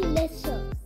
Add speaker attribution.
Speaker 1: lesson.